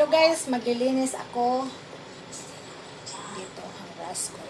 Hello guys, maglilinis ako. Dito ang ras ko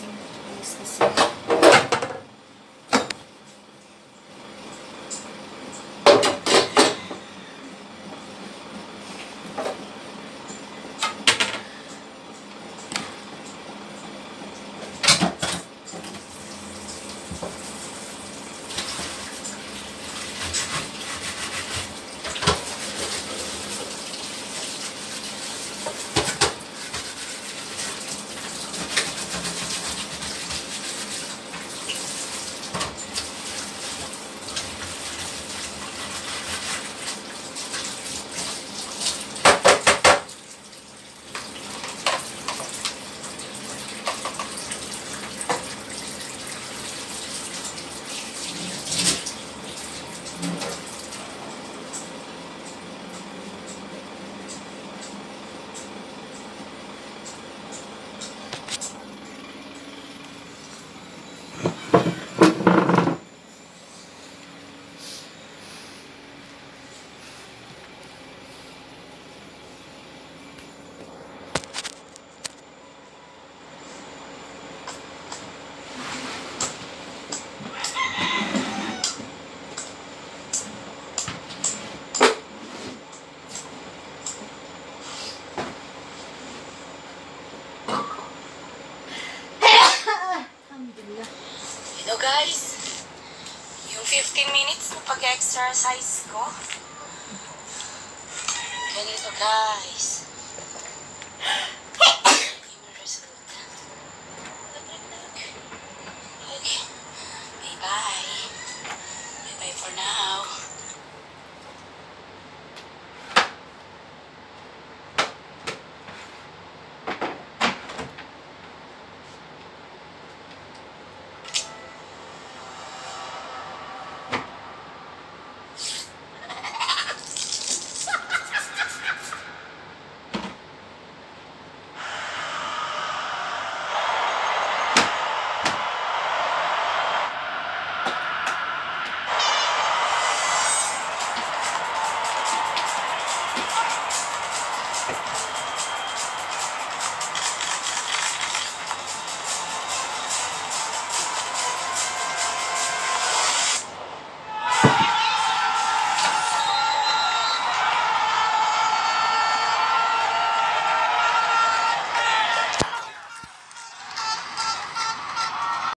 Thanks. pag-exercise ko. Ganito guys. Yung resulta. Okay. Bye-bye. Bye-bye for now.